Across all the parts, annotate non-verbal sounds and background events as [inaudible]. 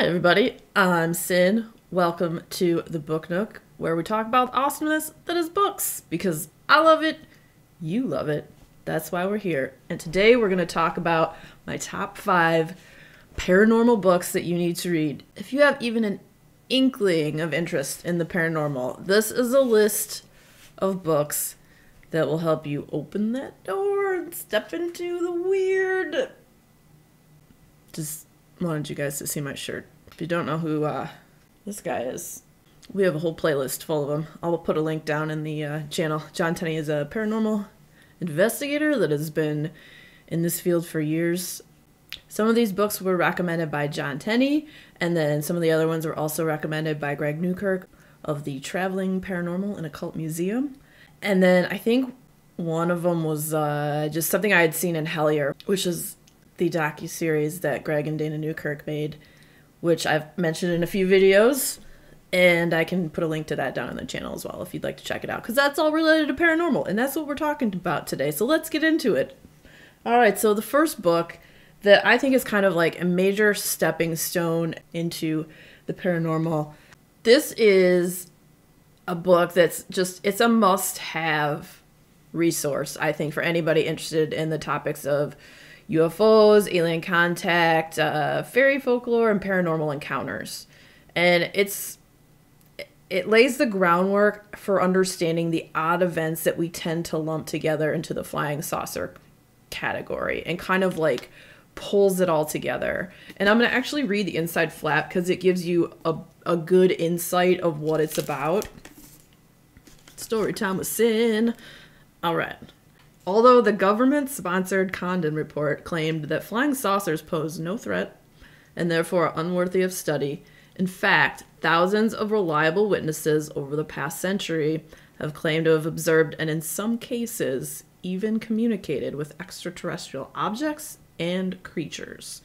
Hi, everybody. I'm Syn. Welcome to the Book Nook, where we talk about awesomeness that is books. Because I love it, you love it. That's why we're here. And today we're going to talk about my top five paranormal books that you need to read. If you have even an inkling of interest in the paranormal, this is a list of books that will help you open that door and step into the weird. Just wanted you guys to see my shirt. If you don't know who uh, this guy is, we have a whole playlist full of them. I'll put a link down in the uh, channel. John Tenney is a paranormal investigator that has been in this field for years. Some of these books were recommended by John Tenney, and then some of the other ones were also recommended by Greg Newkirk of the Traveling Paranormal and Occult Museum. And then I think one of them was uh, just something I had seen in Hellier, which is the docu series that Greg and Dana Newkirk made, which I've mentioned in a few videos, and I can put a link to that down on the channel as well if you'd like to check it out because that's all related to paranormal, and that's what we're talking about today. So let's get into it. All right, so the first book that I think is kind of like a major stepping stone into the paranormal. This is a book that's just it's a must-have resource I think for anybody interested in the topics of UFOs, alien contact, uh, fairy folklore, and paranormal encounters. And it's it lays the groundwork for understanding the odd events that we tend to lump together into the flying saucer category and kind of like pulls it all together. And I'm going to actually read the inside flap because it gives you a, a good insight of what it's about. Story time with Syn. All right. Although the government sponsored Condon report claimed that flying saucers pose no threat and therefore are unworthy of study, in fact, thousands of reliable witnesses over the past century have claimed to have observed and, in some cases, even communicated with extraterrestrial objects and creatures.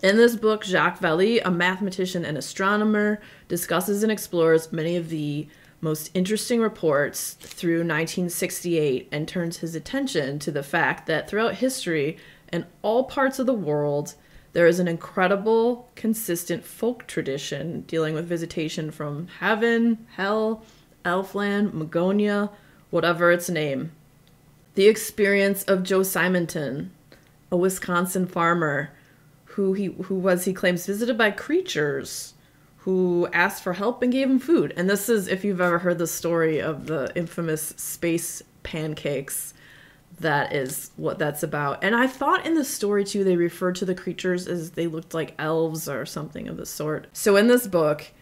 In this book, Jacques Vallée, a mathematician and astronomer, discusses and explores many of the most interesting reports through 1968 and turns his attention to the fact that throughout history and all parts of the world, there is an incredible, consistent folk tradition dealing with visitation from heaven, hell, elfland, Magonia, whatever its name. The experience of Joe Simonton, a Wisconsin farmer who he who was he claims visited by creatures who asked for help and gave him food. And this is if you've ever heard the story of the infamous space pancakes, that is what that's about. And I thought in the story too they referred to the creatures as they looked like elves or something of the sort. So in this book,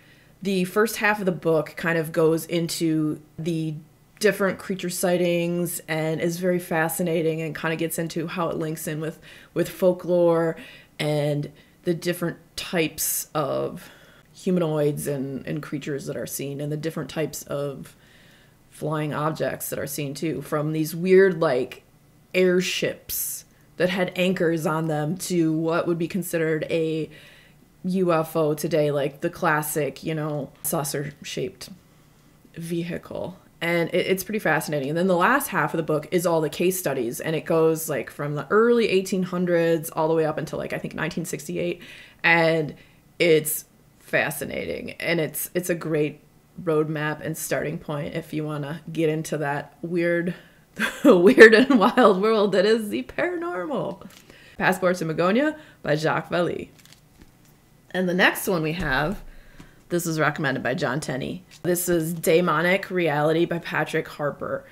the first half of the book kind of goes into the different creature sightings and is very fascinating and kind of gets into how it links in with with folklore and the different types of humanoids and, and creatures that are seen and the different types of flying objects that are seen too from these weird like airships that had anchors on them to what would be considered a UFO today like the classic you know saucer shaped vehicle and it, it's pretty fascinating. And then the last half of the book is all the case studies, and it goes like from the early 1800s all the way up until like I think 1968, and it's fascinating, and it's it's a great roadmap and starting point if you want to get into that weird, [laughs] weird and wild world that is the paranormal. Passport to Magonia by Jacques Vallée. And the next one we have this was recommended by John Tenney. This is Daimonic Reality by Patrick Harpur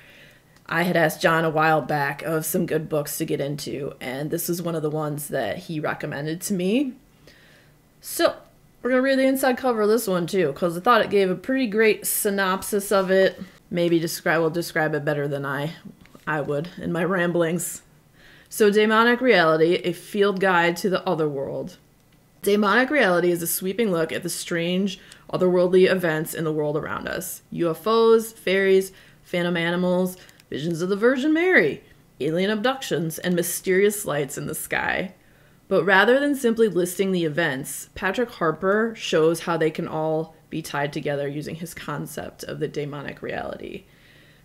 I had asked John a while back of some good books to get into, and this is one of the ones that he recommended to me. So, we're going to read the inside cover of this one too, because I thought it gave a pretty great synopsis of it. Maybe describe will describe it better than I I would in my ramblings. So, Daimonic Reality, a field guide to the other world. Daimonic reality is a sweeping look at the strange, otherworldly events in the world around us UFOs, fairies, phantom animals, visions of the Virgin Mary, alien abductions, and mysterious lights in the sky. But rather than simply listing the events, Patrick Harpur shows how they can all be tied together using his concept of the daimonic reality.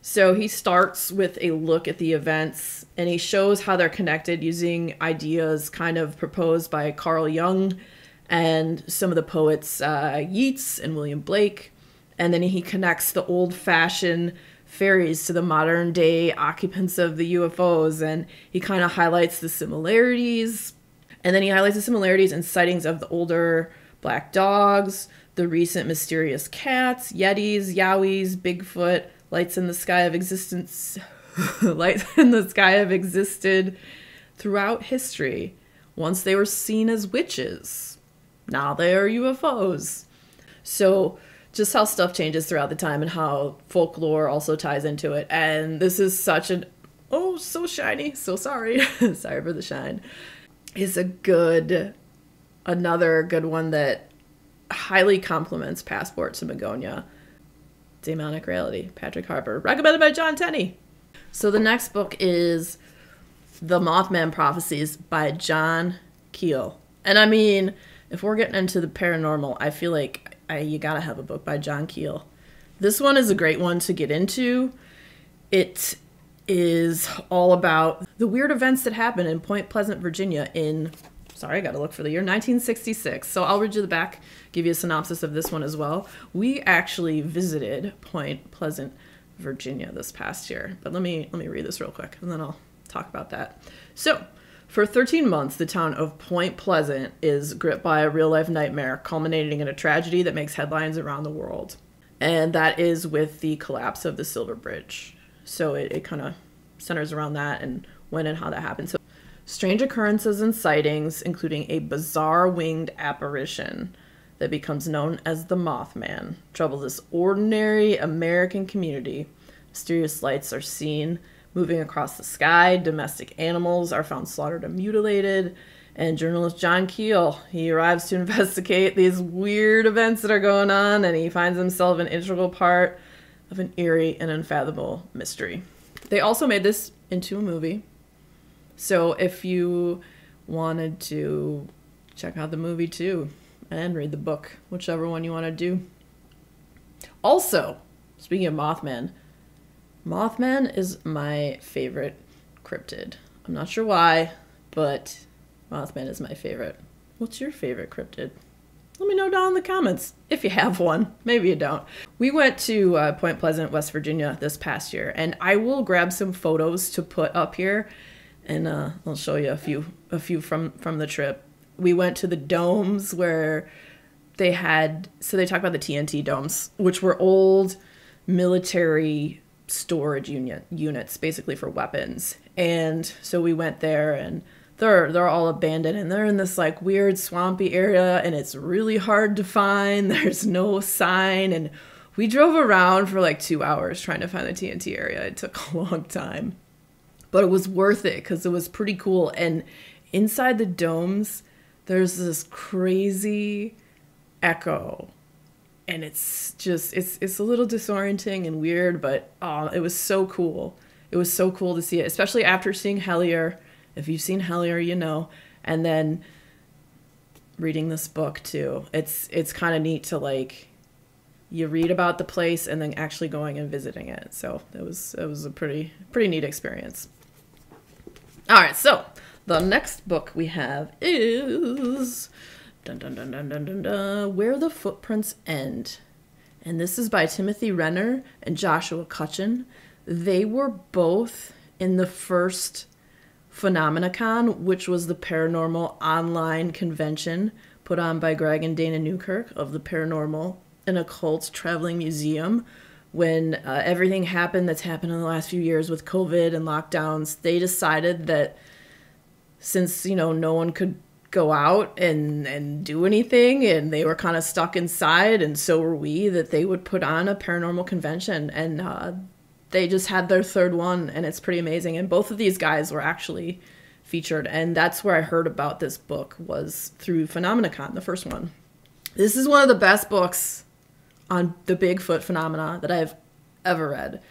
So he starts with a look at the events and he shows how they're connected using ideas kind of proposed by Carl Jung and some of the poets uh, Yeats and William Blake. And then he connects the old fashioned fairies to the modern day occupants of the UFOs, and he kind of highlights the similarities. And then he highlights the similarities and sightings of the older black dogs, the recent mysterious cats, yetis, yowies, Bigfoot, lights in the sky of existence, [laughs] lights in the sky have existed throughout history. Once they were seen as witches, now they are UFOs. So, just how stuff changes throughout the time and how folklore also ties into it. And this is such an oh, so shiny. So sorry. [laughs] sorry for the shine. Is a good, another good one that highly complements Passport to Magonia. Daimonic Reality, Patrick Harpur, recommended by John Tenney. So the next book is The Mothman Prophecies by John Keel. And I mean, if we're getting into the paranormal, I feel like I, you gotta have a book by John Keel. This one is a great one to get into. It is all about the weird events that happened in Point Pleasant, Virginia in sorry, I got to look for the year 1966. So I'll read you the back, give you a synopsis of this one as well. We actually visited Point Pleasant, Virginia this past year. But let me let me read this real quick and then I'll talk about that. So, for 13 months, the town of Point Pleasant is gripped by a real life nightmare, culminating in a tragedy that makes headlines around the world. And that is with the collapse of the Silver Bridge. So it, it kind of centers around that and when and how that happened. So strange occurrences and sightings, including a bizarre winged apparition that becomes known as the Mothman, trouble this ordinary American community. Mysterious lights are seen moving across the sky, domestic animals are found slaughtered and mutilated, and journalist John Keel, he arrives to [laughs] investigate these weird events that are going on, and he finds himself an integral part of an eerie and unfathomable mystery. They also made this into a movie. So if you wanted to check out the movie too and read the book, whichever one you want to do. Also, speaking of Mothman, Mothman is my favorite cryptid. I'm not sure why, but Mothman is my favorite. What's your favorite cryptid? Let me know down in the comments if you have one. Maybe you don't. We went to uh, Point Pleasant, West Virginia this past year, and I will grab some photos to put up here and uh, I'll show you a few a few from from the trip. We went to the domes where they had so they talk about the TNT domes, which were old military storage unit units, basically for weapons. And so we went there and they're they're all abandoned and they're in this like weird swampy area and it's really hard to find. [laughs] There's no sign and we drove around for like two hours trying to find the TNT area. It took [laughs] a long time but it was worth it because it was pretty cool. And inside the domes, there's this crazy echo. And it's just it's it's a little disorienting and weird, but oh, it was so cool. It was so cool to see it, especially after seeing Hellier. If you've seen Hellier, you know. And then reading this book too. It's it's kind of neat to like you read about the place and then actually going and visiting it. So it was it was a pretty pretty neat experience. All right, so the next book we have is dun, dun, dun, dun, dun, dun, dun, Where the Footprints End. And this is by Timothy Renner and Joshua Cutchin. They were both in the first Phenomenacon, which was the paranormal online convention put on by Greg and Dana Newkirk of the Paranormal and Occult Traveling Museum, when uh, everything happened that's happened in the last few years with COVID and lockdowns, they decided that since you know no one could go out and and do anything and they were kind of stuck inside and so were we that they would put on a paranormal convention. And uh, they just had their third one and it's pretty amazing and both of these guys were actually featured and that's where i heard about this book was through phenomenacon the first one this is one of the best books on the Bigfoot phenomena that I've ever read.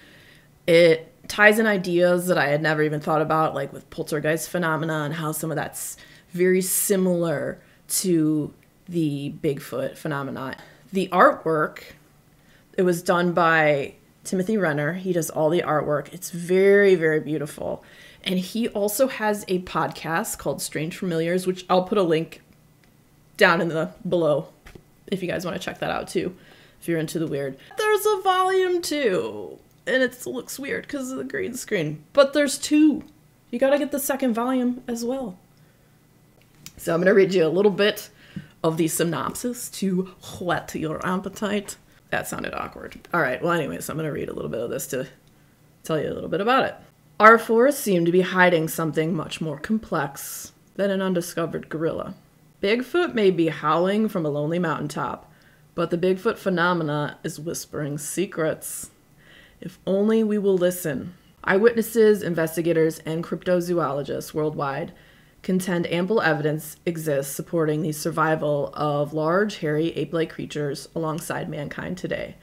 It ties in ideas that I had never even thought about, like with poltergeist phenomena and how some of that's very similar to the Bigfoot phenomena. The artwork, it was done by Timothy Renner. He does all the artwork. It's very, very beautiful. And he also has a podcast called Strange Familiars, which I'll put a link down in the below if you guys want to check that out too, if you're into the weird. There's a volume two, and it looks weird because of the green screen, but there's two. You gotta get the second volume as well. So I'm gonna read you a little bit of the synopsis to whet your appetite. That sounded awkward. All right, well, anyways, I'm gonna read a little bit of this to tell you a little bit about it. Our forests seem to be hiding something much more complex than an undiscovered gorilla. Bigfoot may be howling from a lonely mountaintop, but the Bigfoot phenomena is whispering secrets. If only we will listen. Eyewitnesses, investigators, and cryptozoologists worldwide contend ample evidence exists supporting the survival of large, hairy, ape like creatures alongside mankind today,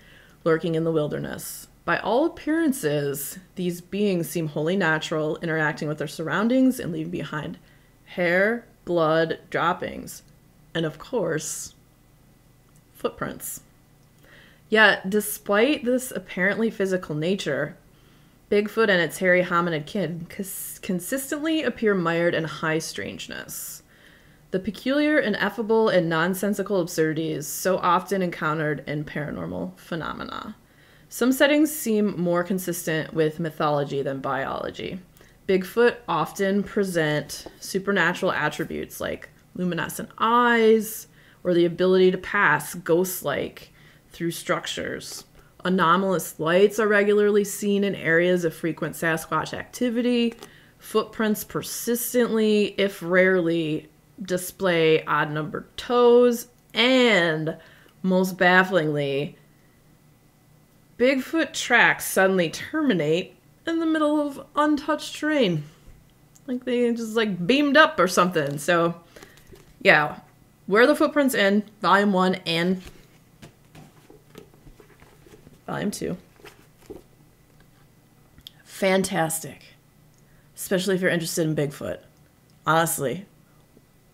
lurking in the wilderness. By all appearances, these beings seem wholly natural, interacting with their surroundings and leaving behind hair, blood, droppings, and of course, footprints. Yet, despite this apparently physical nature, Bigfoot and its hairy hominid kin cons- consistently appear mired in high strangeness. The peculiar, ineffable, and nonsensical absurdities so often encountered in paranormal phenomena. Some settings seem more consistent with mythology than biology. Bigfoot often present supernatural attributes like luminescent eyes or the ability to pass ghost like through structures. Anomalous lights are regularly seen in areas of frequent Sasquatch activity. Footprints persistently, if rarely, display odd numbered toes. And most bafflingly, Bigfoot tracks suddenly terminate in the middle of untouched terrain. Like they just like beamed up or something. So, yeah, where the footprints end, volume one and volume two. Fantastic. Especially if you're interested in Bigfoot. Honestly,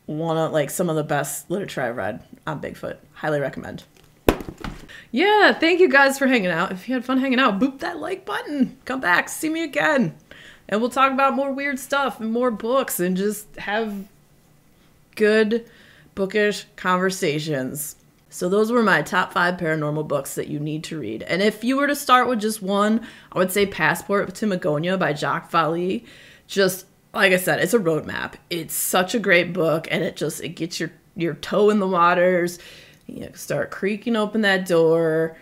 one of like some of the best literature I've read on Bigfoot. Highly recommend. Yeah, thank you guys for hanging out. If you had fun hanging out, boop that like button. Come back, see me again. And we'll talk about more weird stuff and more books and just have good bookish conversations. So those were my top five paranormal books that you need to read. And if you were to start with just one, I would say Passport to Magonia by Jacques Vallée. Just like I said, it's a roadmap. It's such a great book, and it just it gets your your toe in the waters. You start creaking open that door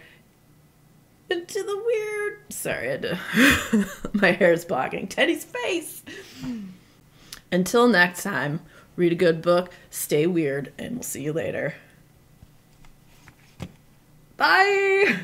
into the weird. Sorry, to. [laughs] my hair is blocking Teddy's face. Until next time, read a good book, stay weird, and we'll see you later. Bye.